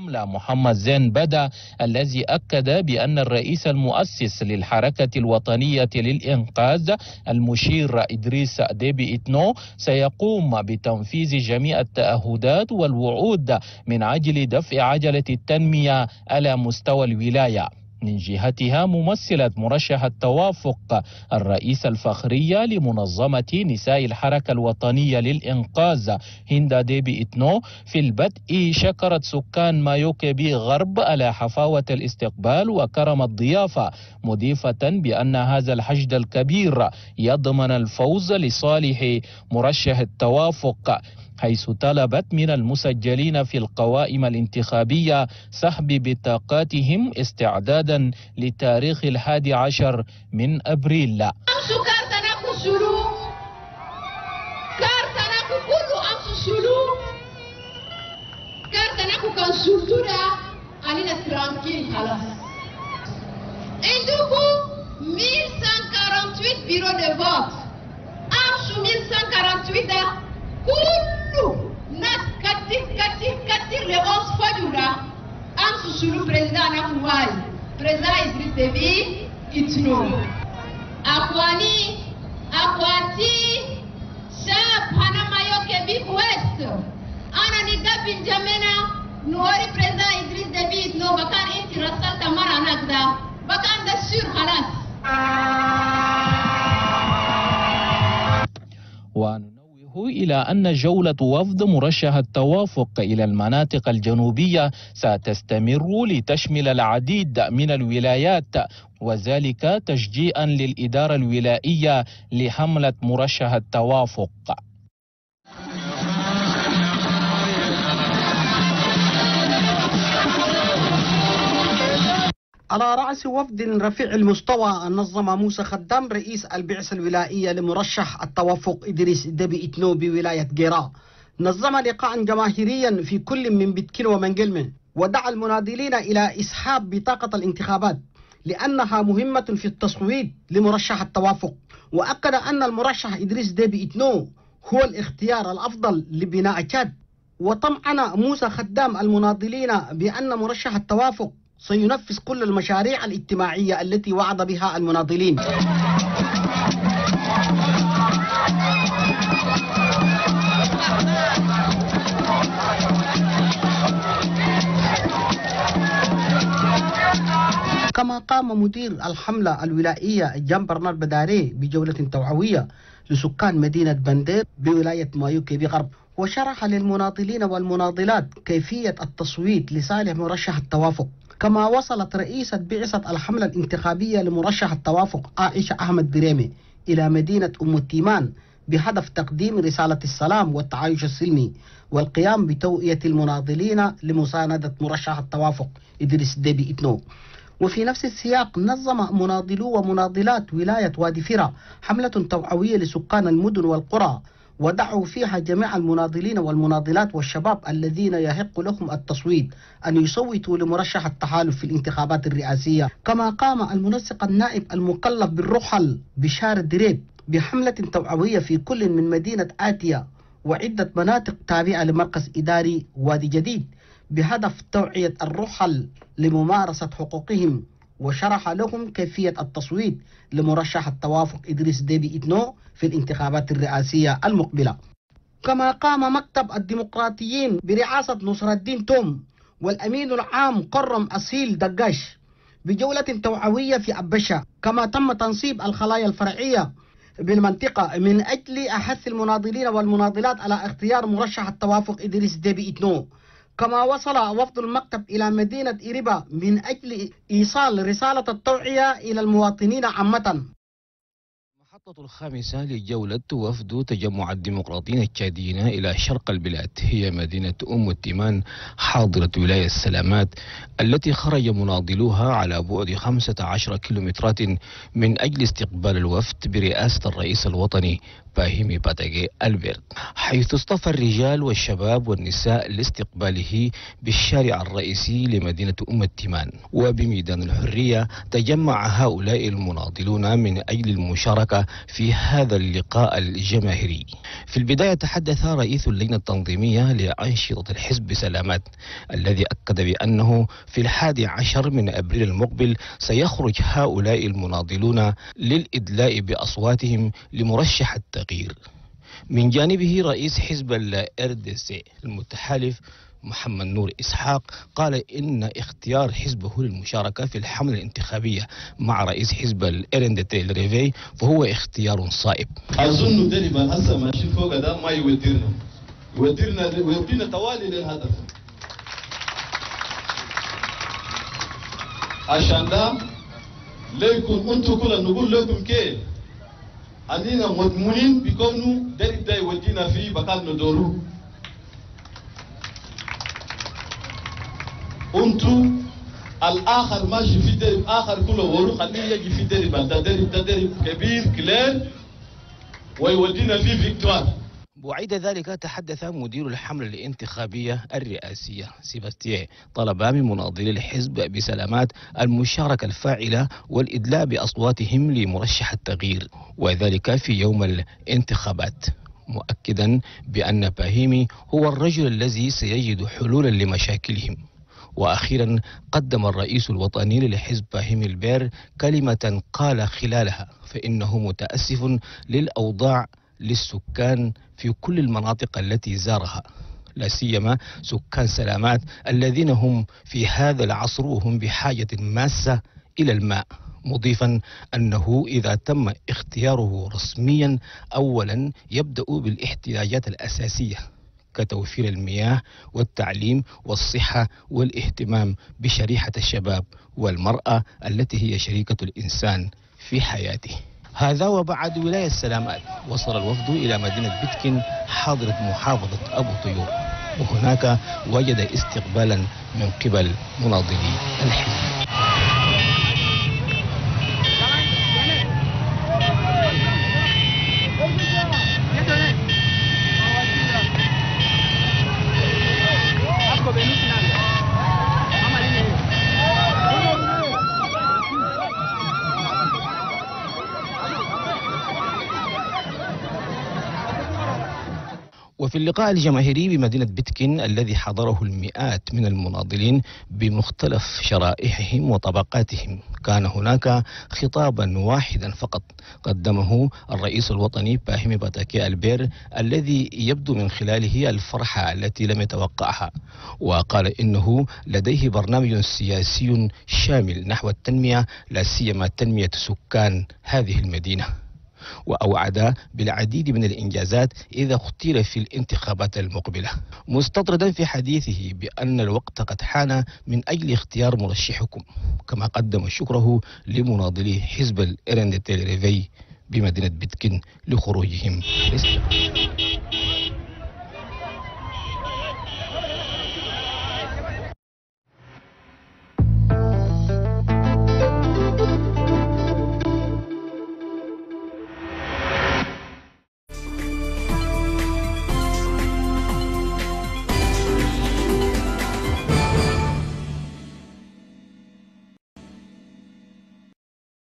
الحملة محمد زين بدا الذي أكد بأن الرئيس المؤسس للحركة الوطنية للإنقاذ المشير إدريس ديبي إتنو سيقوم بتنفيذ جميع التأهدات والوعود من أجل دفع عجلة التنمية على مستوى الولاية. من جهتها ممثلة مرشح التوافق الرئيس الفخرية لمنظمة نساء الحركة الوطنية للإنقاذ. هندا ديبي إتنو في البدء شكرت سكان مايو كيبي غرب على حفاوة الاستقبال وكرم الضيافة مضيفة بأن هذا الحشد الكبير يضمن الفوز لصالح مرشح التوافق. حيث طلبت من المسجلين في القوائم الانتخابية سحب بطاقاتهم استعدادا لتاريخ الحادي عشر من أبريل. bureaux de vote. Arche 1148 kullu nas katir katir katir le os fajura an susulu president na kuwai president Idris Deby itno akwani akwati shab hana mayoke big west ana ni gabin jamena nuwari president Idris Deby itno bakan inti rasalta mara nagda إلى أن جولة وفد مرشح التوافق إلى المناطق الجنوبية ستستمر لتشمل العديد من الولايات وذلك تشجيعا للإدارة الولائية لحملة مرشح التوافق. على رأس وفد رفيع المستوى نظم موسى خدام رئيس البعثة الولائية لمرشح التوافق إدريس دبي إتنو بولاية جيرا. نظم لقاء جماهيريا في كل من بتكين ومنجلمن ودعا المناضلين إلى إسحاب بطاقة الانتخابات لأنها مهمة في التصويت لمرشح التوافق. وأكد أن المرشح إدريس ديبي إتنو هو الاختيار الأفضل لبناء تشاد. وطمعن موسى خدام المناضلين بأن مرشح التوافق سينفذ كل المشاريع الاجتماعية التي وعد بها المناضلين. كما قام مدير الحملة الولائية جان برنارد بداري بجولة توعوية لسكان مدينة بندير بولاية مايو كيبي غرب وشرح للمناضلين والمناضلات كيفية التصويت لصالح مرشح التوافق. كما وصلت رئيسة بعثة الحملة الانتخابية لمرشح التوافق عائشة أحمد بريمي إلى مدينة أم التيمان بهدف تقديم رسالة السلام والتعايش السلمي والقيام بتوعية المناضلين لمساندة مرشح التوافق إدريس ديبي إتنو. وفي نفس السياق نظم مناضلو ومناضلات ولاية وادي فرا حملة توعوية لسكان المدن والقرى ودعوا فيها جميع المناضلين والمناضلات والشباب الذين يحق لهم التصويت أن يصوتوا لمرشح التحالف في الانتخابات الرئاسية. كما قام المنسق النائب المكلف بالرحل بشار الدريب بحملة توعوية في كل من مدينة آتيا وعدة مناطق تابعة لمركز إداري وادي جديد. بهدف توعية الرحل لممارسة حقوقهم وشرح لهم كيفية التصويت لمرشح التوافق إدريس ديبي إتنو في الانتخابات الرئاسية المقبلة. كما قام مكتب الديمقراطيين برئاسة نصر الدين توم والأمين العام قرم أصيل دقاش بجولة توعوية في أبشة كما تم تنصيب الخلايا الفرعية بالمنطقة من أجل حث المناضلين والمناضلات على اختيار مرشح التوافق إدريس ديبي إتنو كما وصل وفد المكتب إلى مدينة إريبا من أجل إيصال رسالة التوعية إلى المواطنين عامة. المحطة الخامسة لجولة وفد تجمع الديمقراطيين التشاديين إلى شرق البلاد. هي مدينة أم التيمان حاضرة ولاية السلامات التي خرج مناضلوها على بعد 15 كيلومترات من أجل استقبال الوفد برئاسة الرئيس الوطني باهيمي باتاجي ألبرت حيث اصطفى الرجال والشباب والنساء لاستقباله بالشارع الرئيسي لمدينة أم التيمان. وبميدان الحرية تجمع هؤلاء المناضلون من أجل المشاركة في هذا اللقاء الجماهيري. في البداية تحدث رئيس اللجنة التنظيمية لأنشطة الحزب سلامات الذي أكد بأنه في الحادي عشر من أبريل المقبل سيخرج هؤلاء المناضلون للإدلاء بأصواتهم لمرشح التغيير. من جانبه رئيس حزب الار المتحالف محمد نور إسحاق قال إن اختيار حزبه للمشاركة في الحملة الانتخابية مع رئيس حزب الإرندتي الريفي فهو اختيار صائب. أظن دربا هسه ماشيين فوق ده ما يودينا يودينا يودينا توالي للهدف. عشان ده ليكم أنتم كلنا نقول لكم كيف؟ أننا مضمونين بكونه ده يودينا فيه بقال ندوره أنتم الآخر ماشي في درب اخر كله ورو خليه يجي في درب ده درب كبير كلير ويودينا فيه فيكتوار وعيد ذلك تحدث مدير الحملة الانتخابية الرئاسية سيباستيه طلب من مناضلي الحزب بسلامات المشاركة الفاعلة والإدلاء بأصواتهم لمرشح التغيير وذلك في يوم الانتخابات. مؤكدا بأن باهيمي هو الرجل الذي سيجد حلولا لمشاكلهم. وأخيرا قدم الرئيس الوطني للحزب باهيم البير كلمة قال خلالها فإنه متأسف للأوضاع للسكان في كل المناطق التي زارها لا سيما سكان سلامات الذين هم في هذا العصر وهم بحاجة ماسة إلى الماء مضيفا أنه إذا تم اختياره رسميا اولا يبدأ بالإحتياجات الأساسية. كتوفير المياه والتعليم والصحة والاهتمام بشريحة الشباب والمرأة التي هي شريكة الإنسان في حياته. هذا وبعد ولاية السلامات وصل الوفد إلى مدينة بتكن حاضرة محافظة أبو طيور. وهناك وجد استقبالا من قبل مناضلي الحزب وفي اللقاء الجماهيري بمدينة بتكن الذي حضره المئات من المناضلين بمختلف شرائحهم وطبقاتهم. كان هناك خطابا واحدا فقط قدمه الرئيس الوطني باهمي باتاكي ألبير الذي يبدو من خلاله الفرحة التي لم يتوقعها. وقال إنه لديه برنامج سياسي شامل نحو التنمية لا سيما تنمية سكان هذه المدينة. وأوعد بالعديد من الإنجازات إذا اختير في الانتخابات المقبلة. مستطردا في حديثه بأن الوقت قد حان من أجل اختيار مرشحكم. كما قدم شكره لمناضلي حزب الإرندتيل ريفي بمدينة بتكن لخروجهم.